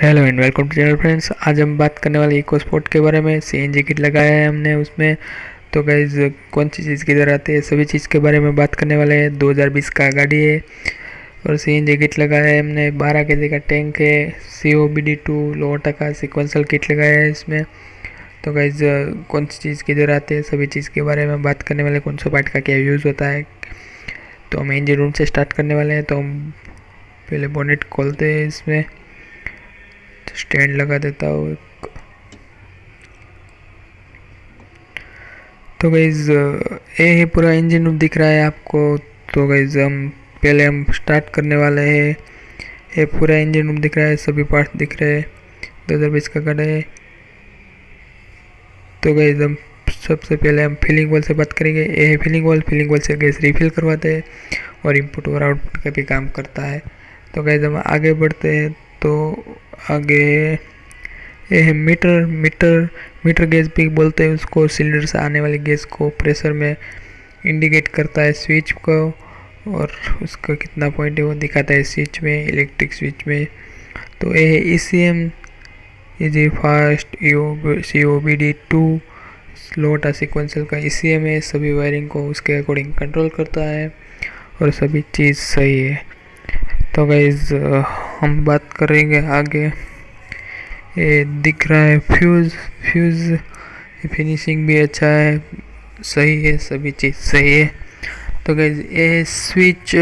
Hello and welcome to channel friends आज हम बात करने वाले इको स्पोर्ट के बारे में सी एन जी किट लगाया है हमने उसमें। तो गाइज़ कौन सी चीज़ किधर आती है? सभी चीज़ के बारे में बात करने वाले हैं। 2020 का गाड़ी है और सी एन जी किट लगाया है हमने। 12 के जी का टैंक है C O B D two Lovato का सिक्वेंसल किट लगाया है इसमें। तो गाइज़ कौन सी चीज़ किधर आती है? सभी चीज़ के बारे में बात करने वाले कौन सा पार्ट का क्या यूज़ होता है? तो हम इंजन रूम से स्टार्ट करने वाले हैं। तो हम पहले बोनेट खोलते हैं इसमें। स्टैंड लगा देता हूँ एक। तो गईज ये है पूरा इंजन दिख रहा है आपको। तो गईज हम पहले हम स्टार्ट करने वाले हैं। ये पूरा इंजन रूम दिख रहा है, सभी पार्ट दिख रहे हैं। दो हज़ार बीस का गड़ा है। तो गई हम सबसे पहले हम फिलिंग वॉल से बात करेंगे। ये है फिलिंग वॉल फिलिंग वॉल से गैस रिफिल करवाते हैं और इनपुट और आउटपुट का भी काम करता है। तो गैस हम आगे बढ़ते हैं। तो आगे ये है मीटर मीटर मीटर गैस भी बोलते हैं उसको, सिलेंडर से आने वाली गैस को प्रेशर में इंडिकेट करता है स्विच को और उसका कितना पॉइंट है वो दिखाता है स्विच में इलेक्ट्रिक स्विच में। तो ये है ई सी एम ये G fast C O B D two Lovato sequential का ई सी एम है, सभी वायरिंग को उसके अकॉर्डिंग कंट्रोल करता है और सभी चीज़ सही है। तो गाइज़ हम बात करेंगे आगे। ये दिख रहा है फ्यूज़ फ्यूज़ फिनिशिंग भी अच्छा है, सही है, सभी चीज़ सही है। तो गाइज़ ये स्विच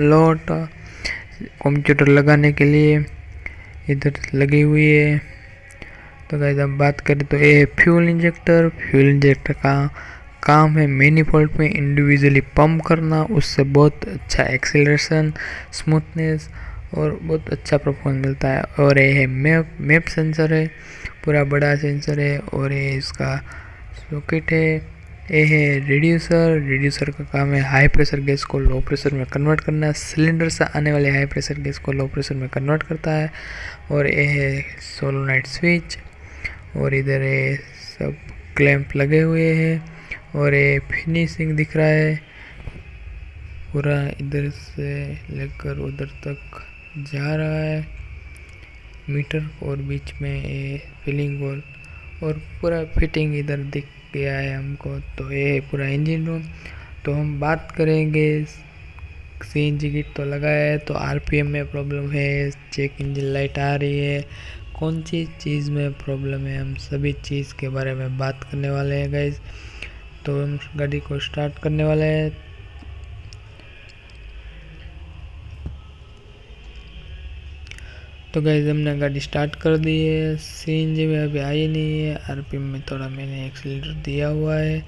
लॉट कंप्यूटर लगाने के लिए इधर लगी हुई है। तो गाइज़ अब बात करें तो ये फ्यूल इंजेक्टर फ्यूल इंजेक्टर का काम है मैनीफोल्ड में इंडिविजुअली पंप करना, उससे बहुत अच्छा एक्सेलरेशन स्मूथनेस और बहुत अच्छा परफॉर्मेंस मिलता है। और ये है मैप मैप सेंसर है, पूरा बड़ा सेंसर है और ये इसका सॉकेट है। ये है रिड्यूसर रिड्यूसर का काम है हाई प्रेशर गैस को लो प्रेशर में कन्वर्ट करना। सिलेंडर से आने वाले हाई प्रेशर गैस को लो प्रेशर में कन्वर्ट करता है। और ये है सोलोनाइट स्विच और इधर ये सब क्लैंप लगे हुए हैं और ये फिनिशिंग दिख रहा है। पूरा इधर से लेकर उधर तक जा रहा है। मीटर और बीच में ये फिलिंग वॉल और पूरा फिटिंग इधर दिख गया है हमको। तो ये पूरा इंजन रूम तो हम बात करेंगे सी एन जी तो लगाया है तो आरपीएम में प्रॉब्लम है। चेक इंजन लाइट आ रही है। कौन सी चीज़ में प्रॉब्लम है? हम सभी चीज़ के बारे में बात करने वाले हैं गाइज़ तो हम गाड़ी को स्टार्ट करने वाले हैं। तो गैस हमने गाड़ी स्टार्ट कर दी है। सी में अभी आई नहीं है। आरपीएम में थोड़ा मैंने एक्सीटर दिया हुआ है।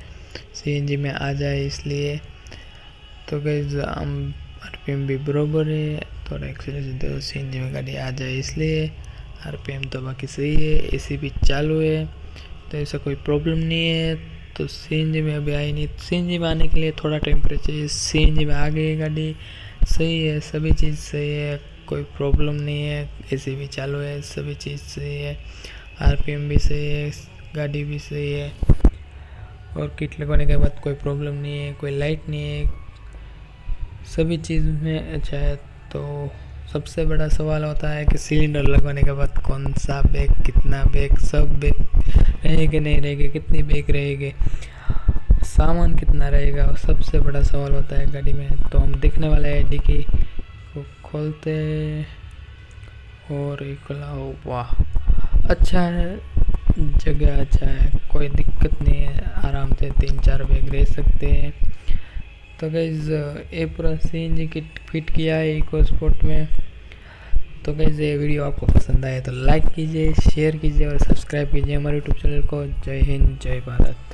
सीएनजी में आ जाए इसलिए। तो गैस हम आरपीएम भी बरोबर है। थोड़ा एक्सीटर दो सी में गाड़ी आ जाए इसलिए। आरपीएम तो बाकी सही है। एसी भी चालू है। तो ऐसा कोई प्रॉब्लम नहीं है। तो सीएनजी में अभी आई नहीं। सी में आने के लिए थोड़ा टेम्परेचर सी में आ गई गाड़ी। सही है, सभी चीज़ सही है। कोई प्रॉब्लम नहीं है एसी भी चालू है, सभी चीज़ सही है आरपीएम भी सही है, गाड़ी भी सही है। और किट लगवाने के बाद कोई प्रॉब्लम नहीं है, कोई लाइट नहीं है, सभी चीज़ में अच्छा है। तो सबसे बड़ा सवाल होता है कि सिलेंडर लगवाने के बाद कौन सा बैग कितना बैग सब बैग रहेंगे, नहीं रहेंगे, कितनी बैग रहेगी, सामान कितना रहेगा, सबसे बड़ा सवाल होता है गाड़ी में। तो हम देखने वाले हैं डिकी को खोलते और एक खुलाओ वाह। अच्छा है, जगह अच्छा है, कोई दिक्कत नहीं है, आराम से तीन चार बैग रह सकते हैं। तो गैज़ ये पूरा C N G kit fit किया है इको स्पोर्ट में। तो गैज़ ये वीडियो आपको पसंद आए तो लाइक कीजिए शेयर कीजिए और सब्सक्राइब कीजिए हमारे यूट्यूब चैनल को। जय हिंद, जय भारत।